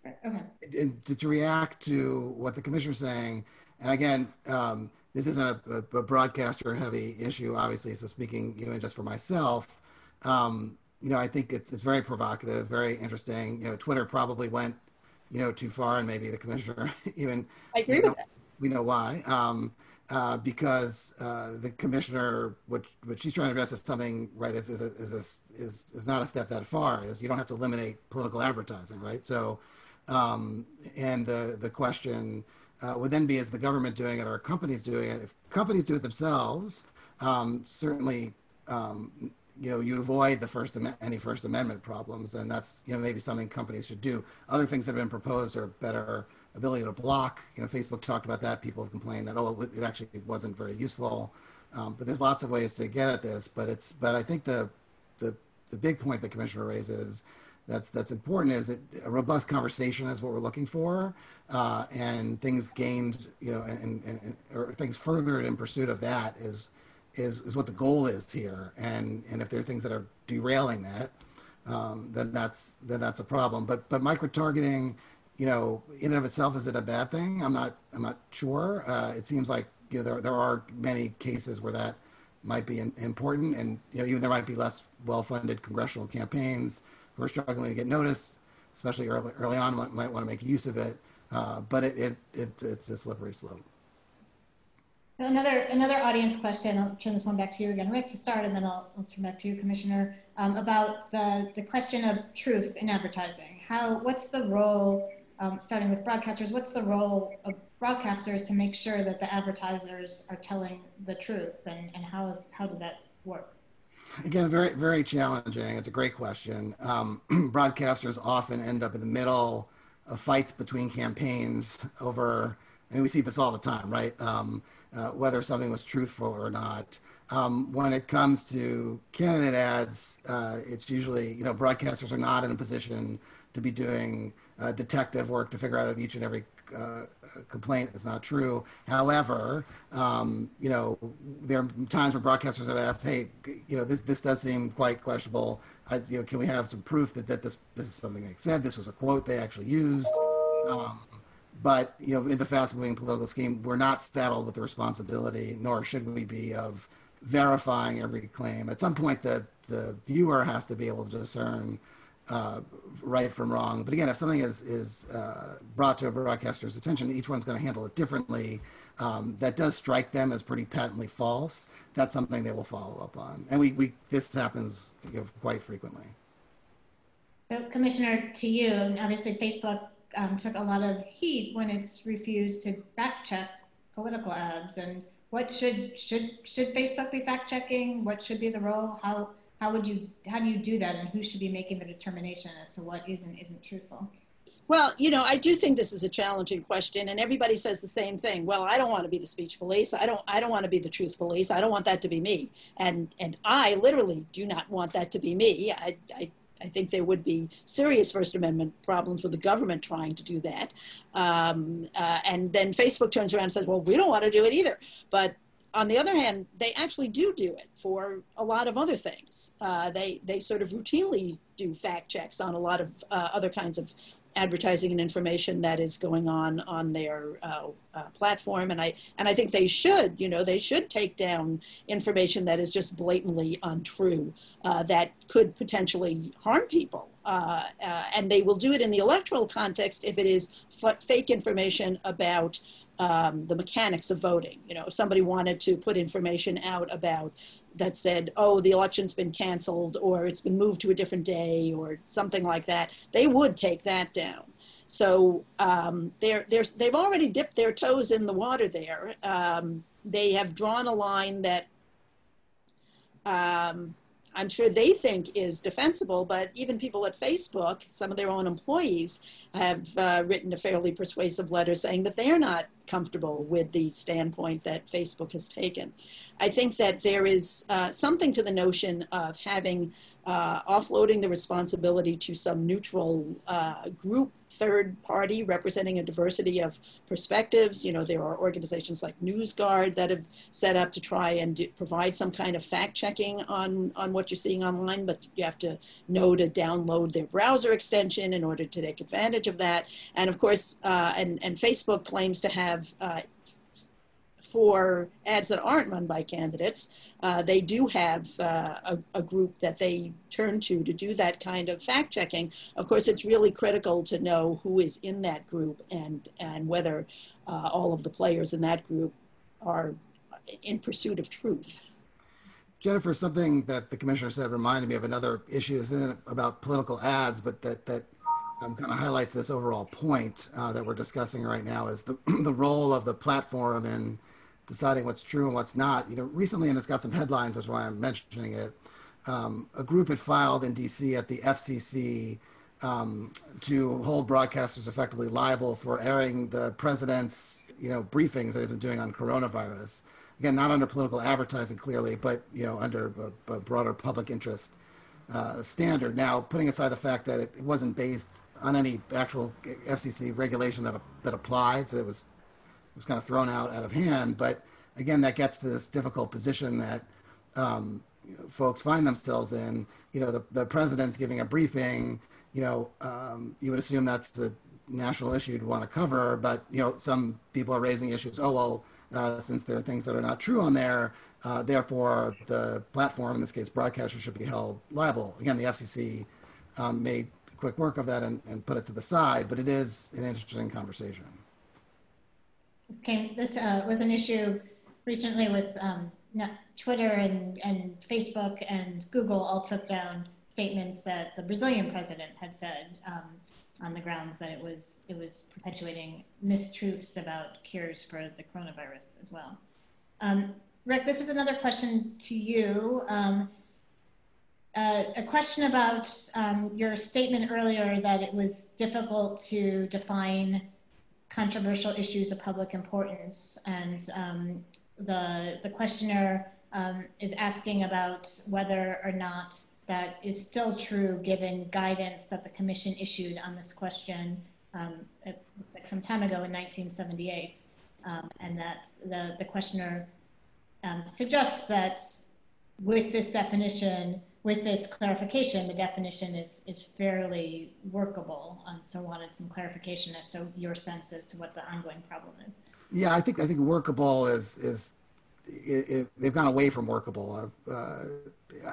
Okay. And to, to react to what the commissioner's saying, and again, um, this isn't a, a, a broadcaster heavy issue, obviously. So speaking even just for myself, um, you know, I think it's, it's very provocative, very interesting. You know, Twitter probably went you know, too far, and maybe the commissioner even. I agree with know, that. We know why. Um, uh, because uh, the commissioner, what what she's trying to address is something, right? Is is is is is not a step that far. Is you don't have to eliminate political advertising, right? So, um, and the the question uh, would then be: Is the government doing it, or companies doing it? If companies do it themselves, um, certainly um, you know you avoid the first any First Amendment problems, and that's you know maybe something companies should do. Other things that have been proposed are better ability to block. You know, Facebook talked about that. People have complained that oh, it actually wasn't very useful. Um, but there's lots of ways to get at this. But it's but I think the the the big point the commissioner raises that's that's important is that a robust conversation is what we're looking for, uh, and things gained, you know, and, and, and, or things furthered in pursuit of that is is, is what the goal is here. And, and if there are things that are derailing that, um, then that's, then that's a problem. But, but micro-targeting, you know, in and of itself, is it a bad thing? I'm not, I'm not sure. Uh, it seems like, you know, there, there are many cases where that might be in, important. And, you know, even there might be less well-funded congressional campaigns who are struggling to get noticed, especially early, early on, might, might want to make use of it. Uh, but it, it, it, it's a slippery slope. Another another audience question. I'll turn this one back to you again, Rick, to start, and then I'll, I'll turn back to you, Commissioner, um, about the the question of truth in advertising. How what's the role, um, starting with broadcasters? What's the role of broadcasters to make sure that the advertisers are telling the truth, and and how how did that work? Again, very very challenging. It's a great question. Um, broadcasters often end up in the middle of fights between campaigns over. I mean, we see this all the time, right? Um, uh, whether something was truthful or not. Um, when it comes to candidate ads, uh, it's usually, you know, broadcasters are not in a position to be doing uh, detective work to figure out if each and every uh, complaint is not true. However, um, you know, there are times where broadcasters have asked, "Hey, you know, this this does seem quite questionable. I, you know, can we have some proof that, that this this is something they said? This was a quote they actually used." Um, but you know, in the fast-moving political scheme, we're not saddled with the responsibility, nor should we be, of verifying every claim. At some point, the the viewer has to be able to discern uh, right from wrong. But again, if something is is uh, brought to a broadcaster's attention, each one's going to handle it differently. Um, that does strike them as pretty patently false. That's something they will follow up on, and we, we this happens you know, quite frequently. So, Commissioner, to you, obviously Facebook um, took a lot of heat when it's refused to fact check political ads. And what should should should Facebook be fact checking? What should be the role? How how would you how do you do that? And who should be making the determination as to what is and isn't truthful? Well, you know, I do think this is a challenging question, and everybody says the same thing. Well, I don't want to be the speech police. I don't. I don't want to be the truth police. I don't want that to be me. And and I literally do not want that to be me. I, I I think there would be serious First Amendment problems with the government trying to do that. Um, uh, and then Facebook turns around and says, well, we don't want to do it either. But on the other hand, they actually do do it for a lot of other things. Uh, they, they sort of routinely do fact checks on a lot of uh, other kinds of advertising and information that is going on on their uh, uh, platform and i and i think they should you know they should take down information that is just blatantly untrue uh, that could potentially harm people uh, uh, and they will do it in the electoral context if it is fake information about um, the mechanics of voting. You know, if somebody wanted to put information out about that said, oh, the election's been canceled or it's been moved to a different day or something like that, they would take that down. So um, they're, they're, they've already dipped their toes in the water there. Um, they have drawn a line that um, I'm sure they think is defensible, but even people at Facebook, some of their own employees, have uh, written a fairly persuasive letter saying that they're not comfortable with the standpoint that Facebook has taken. I think that there is uh, something to the notion of having uh, offloading the responsibility to some neutral uh, group third party representing a diversity of perspectives. You know, there are organizations like NewsGuard that have set up to try and do, provide some kind of fact checking on, on what you're seeing online, but you have to know to download their browser extension in order to take advantage of that. And of course, uh, and, and Facebook claims to have uh, for ads that aren't run by candidates, uh, they do have uh, a, a, group that they turn to to do that kind of fact checking. Of course, it's really critical to know who is in that group and, and whether uh, all of the players in that group are in pursuit of truth. Jennifer, something that the commissioner said reminded me of another issue is about political ads, but that, that um, kind of highlights this overall point uh, that we're discussing right now is the, the role of the platform in deciding what's true and what's not. You know, recently, and it's got some headlines, which is why I'm mentioning it. Um, a group had filed in D.C. at the FCC um, to hold broadcasters effectively liable for airing the president's, you know, briefings they've been doing on coronavirus. Again, not under political advertising, clearly, but you know, under a, a broader public interest uh, standard. Now, putting aside the fact that it, wasn't based on any actual FCC regulation that that applied, so it was was kind of thrown out out of hand. But again, that gets to this difficult position that um, folks find themselves in. You know, the, the president's giving a briefing. You know, um, you would assume that's the national issue you'd want to cover, but you know, some people are raising issues. Oh well, uh, since there are things that are not true on there, uh, therefore the platform, in this case, broadcaster, should be held liable. Again, the FCC um, made quick work of that and, and put it to the side, but it is an interesting conversation. This came, this uh, was an issue recently with um, Twitter and, and Facebook and Google all took down statements that the Brazilian president had said um, on the grounds that it was it was perpetuating mistruths about cures for the coronavirus as well. Um, Rick, this is another question to you. Um, uh, a question about um, your statement earlier that it was difficult to define controversial issues of public importance, and um, the the questioner um, is asking about whether or not that is still true given guidance that the commission issued on this question. Um, it looks like some time ago in 1978, um, and that the the questioner um, suggests that with this definition, with this clarification, the definition is, is fairly workable. Um, so wanted some clarification as to your sense as to what the ongoing problem is. Yeah, I think I think workable is is it, it, they've gone away from workable. Uh,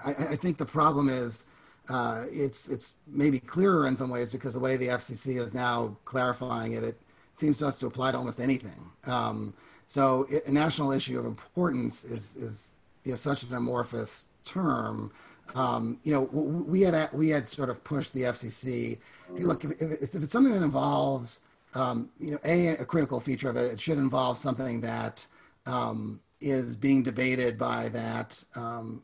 I, I, think the problem is uh, it's it's maybe clearer in some ways because the way the FCC is now clarifying it, it seems to us to apply to almost anything. Um, so a national issue of importance is, is you know, such an amorphous term. Um, you know, we had we had sort of pushed the FCC. If look, if, if it's something that involves, um, you know, a, a critical feature of it, it should involve something that um, is being debated by that um,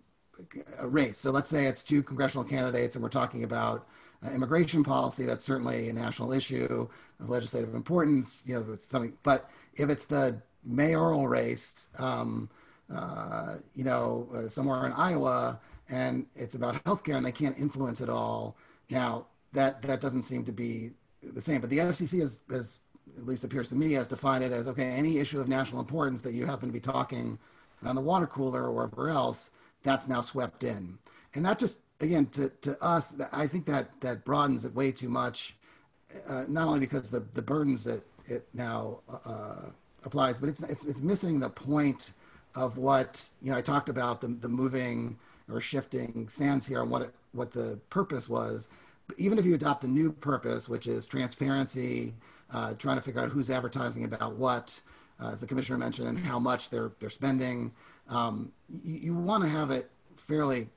race. So let's say it's two congressional candidates, and we're talking about immigration policy. That's certainly a national issue of legislative importance. You know, it's something. But if it's the mayoral race, um, uh, you know, uh, somewhere in Iowa, and it's about healthcare, and they can't influence it all. Now, that that doesn't seem to be the same. But the FCC has, has at least appears to me, has defined it as okay, any issue of national importance that you happen to be talking on the water cooler or wherever else, that's now swept in, and that just again to to us, I think that that broadens it way too much. Uh, not only because the the burdens that it now uh, applies, but it's, it's, it's missing the point of what, you know, I talked about the, the moving or shifting sands here on what, it, what the purpose was. But even if you adopt a new purpose, which is transparency, uh, trying to figure out who's advertising about what, uh, as the commissioner mentioned, and how much they're, they're spending, um, you, you want to have it fairly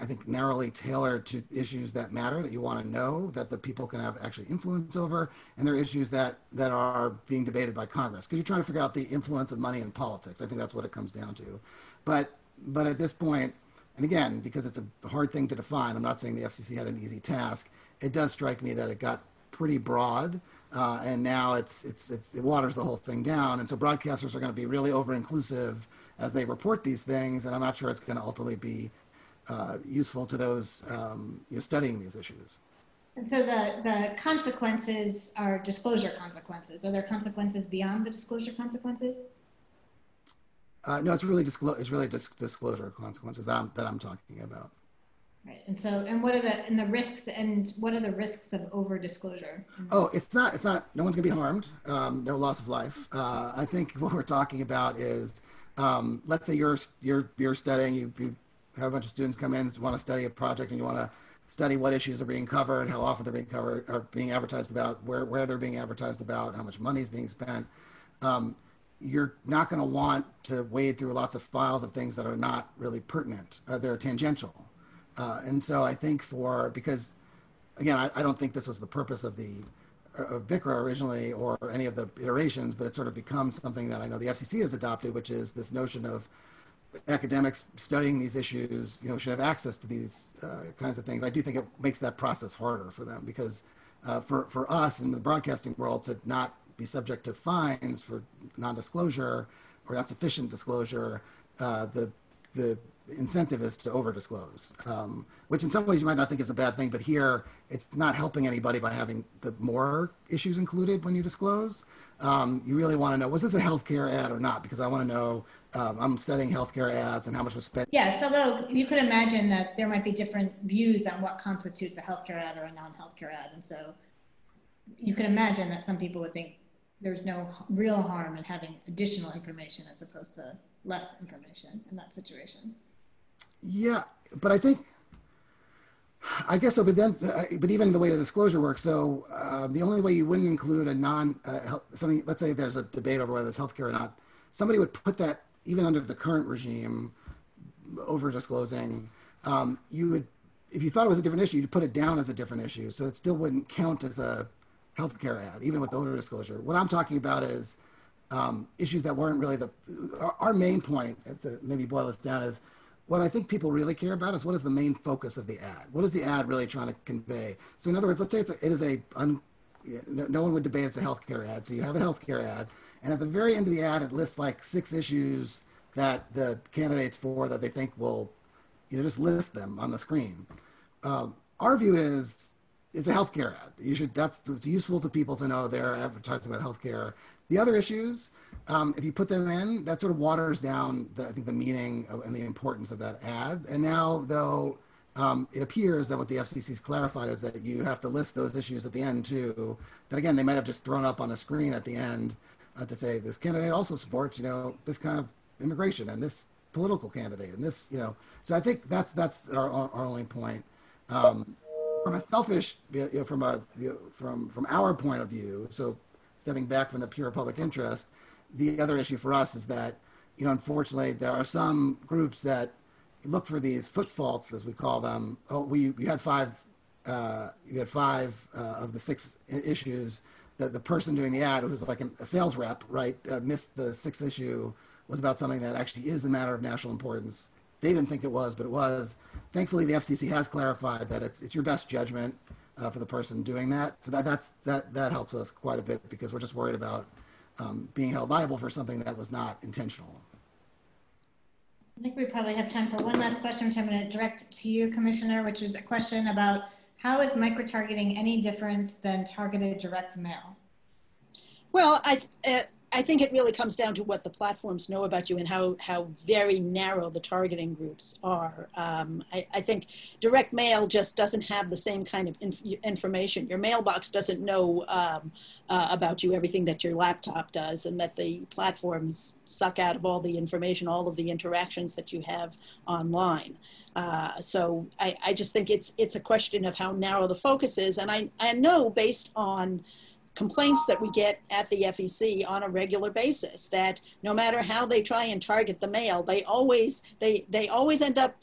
I think, narrowly tailored to issues that matter that you want to know that the people can have actually influence over, and there are issues that that are being debated by Congress because you're trying to figure out the influence of money in politics. I think that's what it comes down to. But but at this point, and again, because it's a hard thing to define, I'm not saying the FCC had an easy task. It does strike me that it got pretty broad, uh, and now it's, it's it's it waters the whole thing down. And so broadcasters are going to be really over inclusive as they report these things, and I'm not sure it's going to ultimately be uh, useful to those um, you know, studying these issues. And so the, the consequences are disclosure consequences. Are there consequences beyond the disclosure consequences? Uh, no, it's really disclo- it's really dis- disclosure consequences that I'm that I'm talking about. Right. And so, and what are the and the risks and what are the risks of over disclosure? Oh, it's not it's not. No one's gonna be harmed. Um, no loss of life. Uh, I think what we're talking about is, um, let's say you're you're you're studying you, you have a bunch of students come in want to study a project and you want to study what issues are being covered, how often they're being covered, are being advertised about, where, where they're being advertised about, how much money is being spent. Um, you're not going to want to wade through lots of files of things that are not really pertinent. Uh, they're tangential. Uh, and so I think for, because again, I, I, don't think this was the purpose of the, of BCRA originally or any of the iterations, but it sort of becomes something that I know the FCC has adopted, which is this notion of academics studying these issues, you know, should have access to these uh, kinds of things. I do think it makes that process harder for them because uh, for for us in the broadcasting world to not be subject to fines for non-disclosure or not sufficient disclosure, uh, the the incentive is to over disclose, um, which in some ways you might not think is a bad thing, but here it's not helping anybody by having the more issues included when you disclose. Um, you really want to know was this a healthcare ad or not? Because I want to know um, I'm studying healthcare ads and how much was spent. Yes, although you could imagine that there might be different views on what constitutes a healthcare ad or a non-healthcare ad, and so you could imagine that some people would think there's no real harm in having additional information as opposed to less information in that situation. Yeah, but I think I guess so, but then, uh, but even the way the disclosure works, so uh, the only way you wouldn't include a non uh, health, something. Let's say there's a debate over whether it's healthcare or not. Somebody would put that even under the current regime, over disclosing. Um, you would, if you thought it was a different issue, you'd put it down as a different issue, so it still wouldn't count as a healthcare ad, even with the over disclosure. What I'm talking about is um, issues that weren't really the. Our, our main point, to maybe boil this down, is what I think people really care about is what is the main focus of the ad? What is the ad really trying to convey? So in other words, let's say it's a, it is a, un, no, no one would debate it's a healthcare ad. So you have a healthcare ad, and at the very end of the ad, it lists like six issues that the candidates for that they think will, you know, just list them on the screen. Um, our view is it's a healthcare ad. You should that's it's useful to people to know they're advertising about healthcare. The other issues, um, if you put them in, that sort of waters down, the, I think, the meaning of, and the importance of that ad. And now, though, um, it appears that what the FCC's clarified is that you have to list those issues at the end too. That again, they might have just thrown up on a screen at the end uh, to say this candidate also supports, you know, this kind of immigration and this political candidate and this, you know. So I think that's that's our, our, our only point. Um, from a selfish, you know, from a you know, from from our point of view. So stepping back from the pure public interest, the other issue for us is that, you know, unfortunately, there are some groups that look for these foot faults, as we call them. Oh, we you had five, uh, you had five uh, of the six issues. that the person doing the ad, who's like a sales rep, right, uh, missed the sixth issue was about something that actually is a matter of national importance. They didn't think it was, but it was. Thankfully, the FCC has clarified that it's it's your best judgment uh, for the person doing that. So that that's that that helps us quite a bit because we're just worried about um, being held liable for something that was not intentional. I think we probably have time for one last question, which I'm going to direct to you, Commissioner, which is a question about how is micro-targeting any different than targeted direct mail? Well, I, uh, I think it really comes down to what the platforms know about you and how, how very narrow the targeting groups are. Um, I, I, think direct mail just doesn't have the same kind of inf information. Your mailbox doesn't know um, uh, about you everything that your laptop does, and that the platforms suck out of all the information, all of the interactions that you have online. Uh, so I, I just think it's it's a question of how narrow the focus is, and I, I know based on complaints that we get at the FEC on a regular basis that no matter how they try and target the mail, they always they they always end up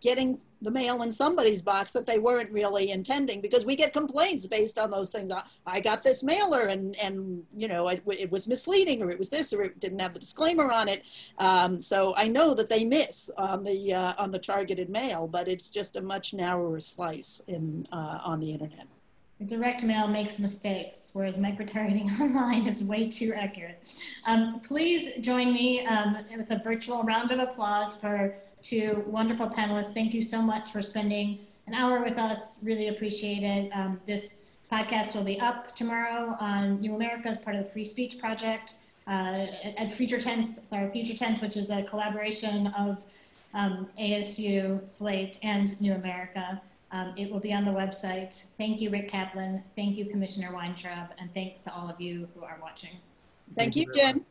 getting the mail in somebody's box that they weren't really intending because we get complaints based on those things. I got this mailer and, and you know, it, it was misleading or it was this or it didn't have the disclaimer on it. Um, so I know that they miss on the, uh, on the targeted mail, but it's just a much narrower slice in, uh, on the internet. Direct mail makes mistakes, whereas micro-targeting online is way too accurate. Um, please join me um, with a virtual round of applause for two wonderful panelists. Thank you so much for spending an hour with us. Really appreciate it. Um, this podcast will be up tomorrow on New America as part of the Free Speech Project uh, at Future Tense, sorry, Future Tense, which is a collaboration of um, ASU, Slate, and New America. Um, it will be on the website. Thank you, Rick Kaplan. Thank you, Commissioner Weintraub. And thanks to all of you who are watching. Thank, Thank you, Jen.